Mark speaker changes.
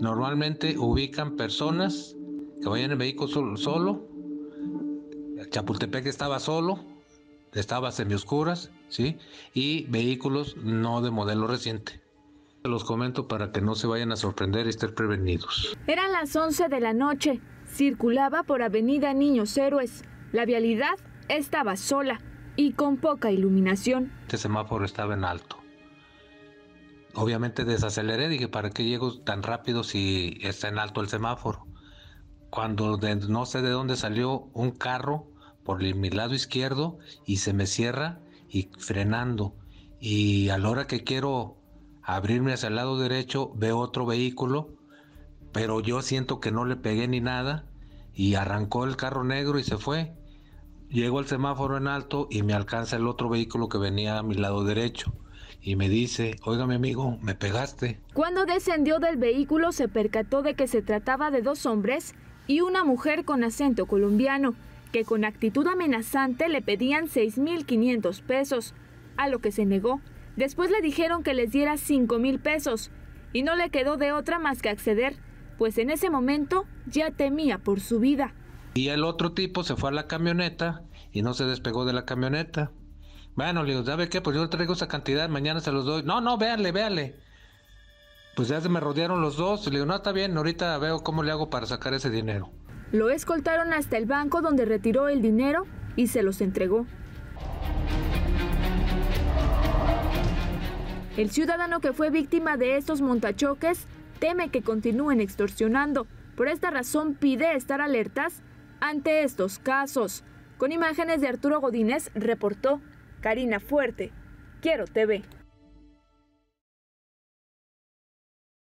Speaker 1: Normalmente ubican personas que vayan en vehículo solo. solo. Chapultepec estaba solo, estaba semioscuras, ¿sí? Y vehículos no de modelo reciente. Los comento para que no se vayan a sorprender y estén prevenidos.
Speaker 2: Eran las 11 de la noche. Circulaba por Avenida Niños Héroes. La vialidad estaba sola y con poca iluminación.
Speaker 1: Este semáforo estaba en alto. Obviamente desaceleré, dije, ¿para qué llego tan rápido si está en alto el semáforo? Cuando no sé de dónde salió un carro por mi lado izquierdo y se me cierra y frenando. Y a la hora que quiero abrirme hacia el lado derecho, veo otro vehículo, pero yo siento que no le pegué ni nada y arrancó el carro negro y se fue. Llego al semáforo en alto y me alcanza el otro vehículo que venía a mi lado derecho y me dice, oiga mi amigo, me pegaste.
Speaker 2: Cuando descendió del vehículo se percató de que se trataba de dos hombres y una mujer con acento colombiano, que con actitud amenazante le pedían 6.500 pesos, a lo que se negó. Después le dijeron que les diera 5.000 pesos y no le quedó de otra más que acceder, pues en ese momento ya temía por su vida.
Speaker 1: Y el otro tipo se fue a la camioneta y no se despegó de la camioneta. Bueno, le digo, ¿sabe qué? Pues yo traigo esa cantidad, mañana se los doy. No, no, véale, véale. Pues ya se me rodearon los dos. Le digo, no, está bien, ahorita veo cómo le hago para sacar ese dinero.
Speaker 2: Lo escoltaron hasta el banco donde retiró el dinero y se los entregó. El ciudadano que fue víctima de estos montachoques teme que continúen extorsionando. Por esta razón pide estar alertas ante estos casos. Con imágenes de Arturo Godínez, reportó Karina Fuerte, Quiero TV.